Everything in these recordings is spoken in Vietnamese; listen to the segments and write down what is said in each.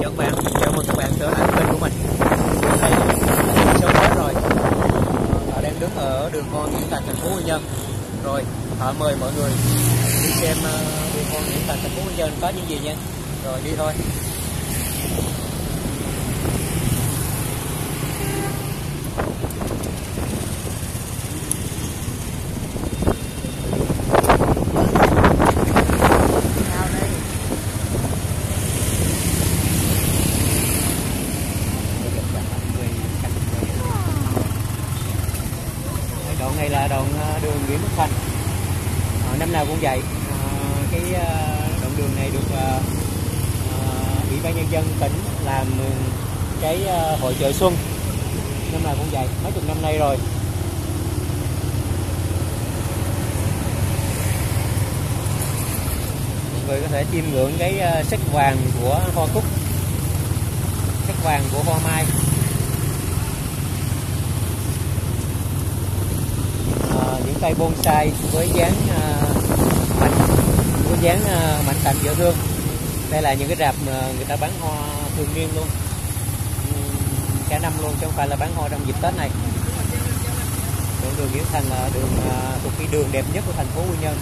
dẫn bạn chào mừng các bạn trở lại kênh của mình. Đây sớm hết rồi. Họ đang đứng ở đường con diễn tại thành phố Quy Nhơn. Rồi họ mời mọi người đi xem ờ, đường con diễn tại thành phố Quy Nhơn có những gì nha. Rồi, đi thôi đoạn này là đoạn ờ, đường Nguyễn Đức Thành à, năm nào cũng vậy à, ờ, cái ờ, đoạn đường này được à, ủy ban nhân dân tỉnh làm cái hội chợ xuân. Năm nào cũng vậy mấy chục năm nay rồi. Mọi người có thể chiêm ngưỡng cái sắc vàng của hoa cúc. Sắc vàng của hoa mai. Những cây bonsai với dáng uh, mạnh. Với dáng ờ, mạnh tạnh dễ thương đây là những cái rạp mà người ta bán hoa thường niên luôn. Cả năm luôn, chứ không phải là bán hoa trong dịp tết này. Đường Nguyễn Thành là đường ờ, thuộc cái đường đẹp nhất của thành phố Quy Nhơn.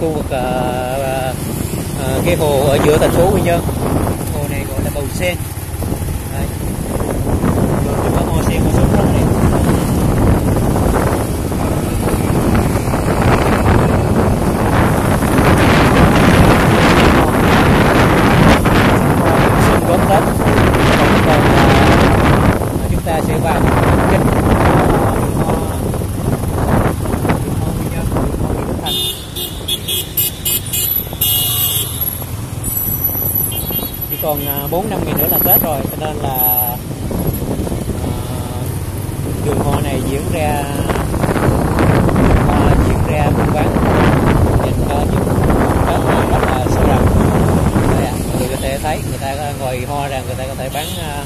Khu vực à, à, cái hồ ở giữa thành phố Quy Nhơn hồ này gọi là bầu sen Đây. đường có hoa sen hoa sốt rất đẹp xuân đón tết còn uh, chúng ta sẽ vào chính chỉ còn à, 4 năm ngày nữa là Tết rồi cho nên là à, đường hoa này diễn ra hoa diễn ra buôn bán. Nhìn có những Tết là rất là sôi động. Đấy à, mọi người có thể thấy người ta ngồi hoa rằng người ta có thể bán à,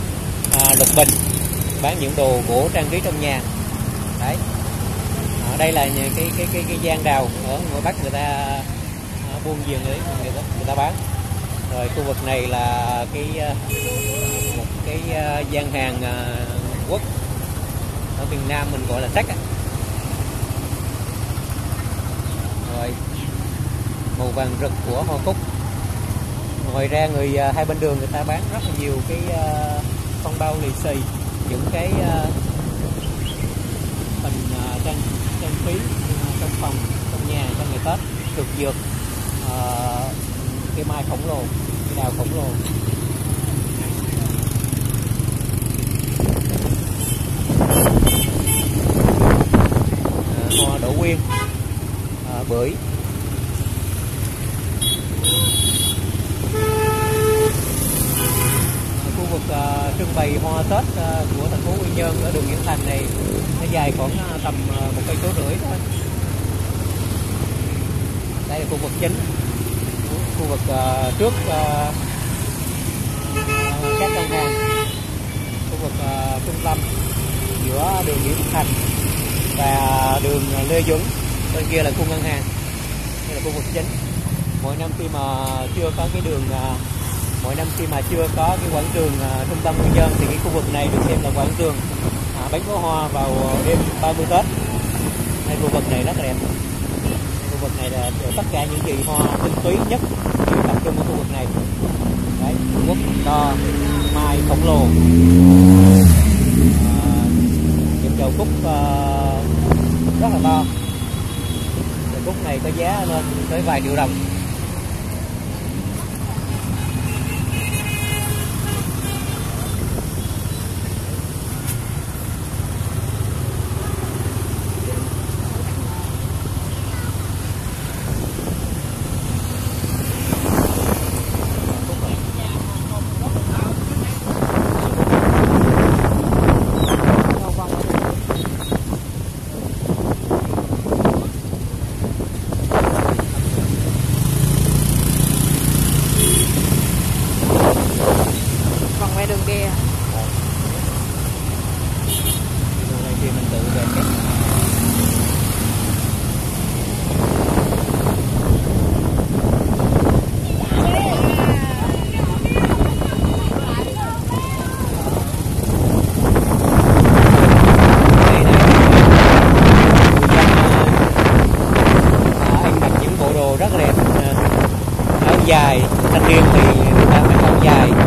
à, lục bình bán những đồ gỗ trang trí trong nhà. Đấy. Ở đây là cái cái cái cái gian đào ở ngoài bắc người ta buôn giềng đấy người ta, người ta bán rồi khu vực này là cái ờ, một cái ờ, gian hàng ờ, quốc ở miền Nam mình gọi là sách rồi, màu vàng rực của hoa cúc. Ngoài ra người hai bên đường người ta bán rất là nhiều cái phong bao lì xì, những cái hình trang trang trí trong phòng, trong nhà cho ngày Tết thực dược cây mai khổng lồ cây đào khổng lồ. À, hoa đỗ quyên à, bưởi. Khu vực à, trưng bày hoa tết à, của thành phố Quy Nhơn ở đường Nguyễn Thành này nó dài khoảng à, tầm à, một cây số rưỡi thôi. Đây là khu vực chính khu vực uh, trước uh, các ngân hàng khu vực uh, trung tâm giữa đường Nguyễn Thành và đường Lê Duẩn bên kia là khu ngân hàng. Đây là khu vực chính. Mỗi năm khi mà chưa có cái đường uh, mỗi năm khi mà chưa có cái quảng trường uh, trung tâm nhân dân thì cái khu vực này được xem là quảng trường uh, bánh pháo hoa vào đêm 30 Tết. Đây khu vực này rất là đẹp vực này là tất cả những kỳ hoa tinh túy nhất tập trung ở khu vực này. Đấy quốc to mai khổng lồ. À, những chậu cúc ờ, rất là to. Chậu cúc này có giá lên tới vài triệu đồng. kia này thì mình tự về cách rất đẹp ờ, áo dài, thanh niên thì người ta phải áo dài.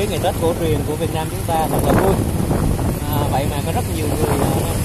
cái ngày Tết cổ truyền của Việt Nam chúng ta thật là vui. À, vậy mà có rất nhiều người à,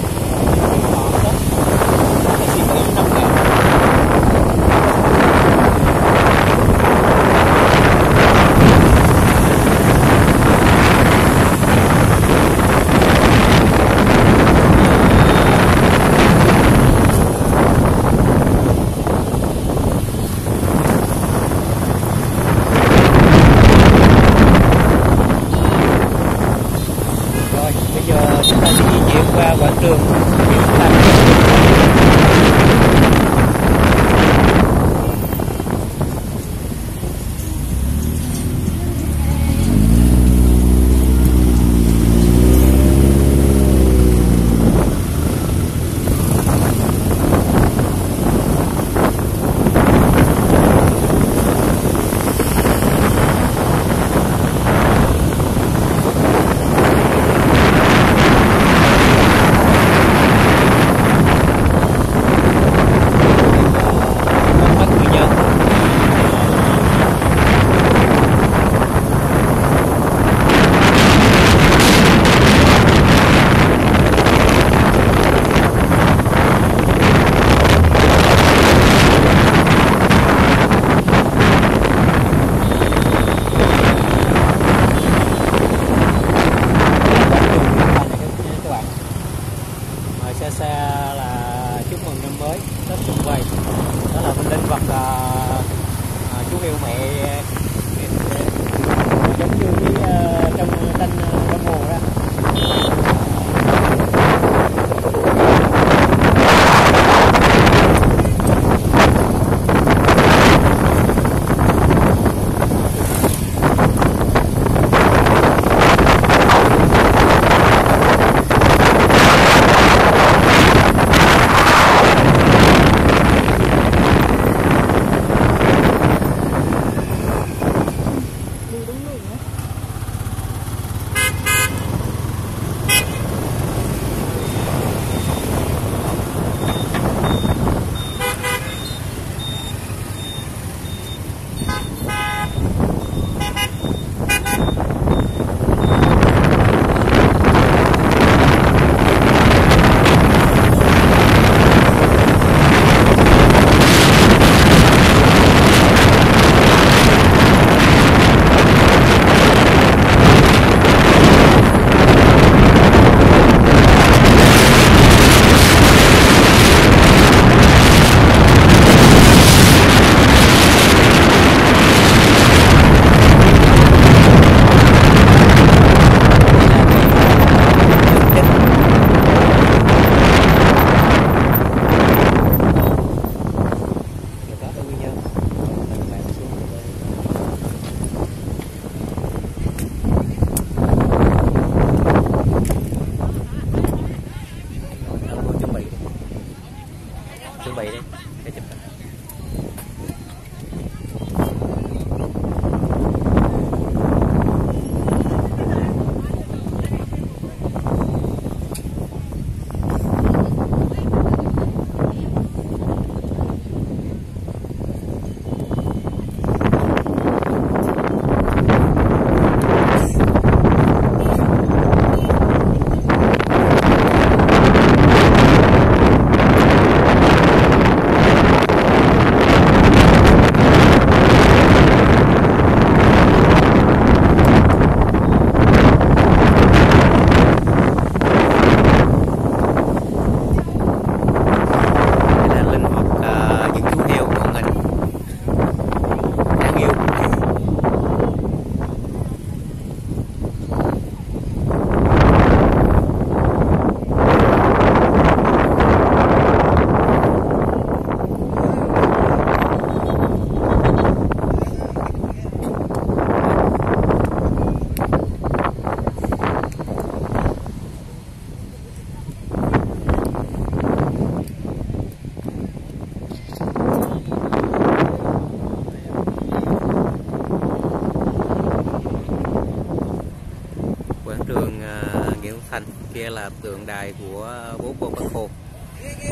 kia là tượng đài của bố cô Bác Hồ.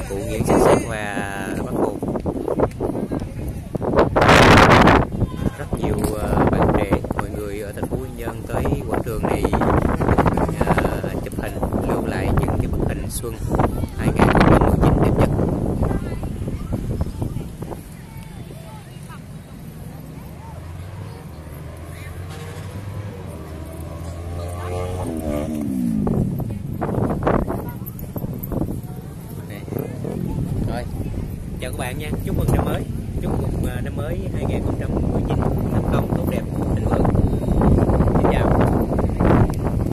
Cụ Nguyễn Sinh và Bác Hồ các bạn nha, chúc mừng năm mới, chúc mừng à, năm mới 2019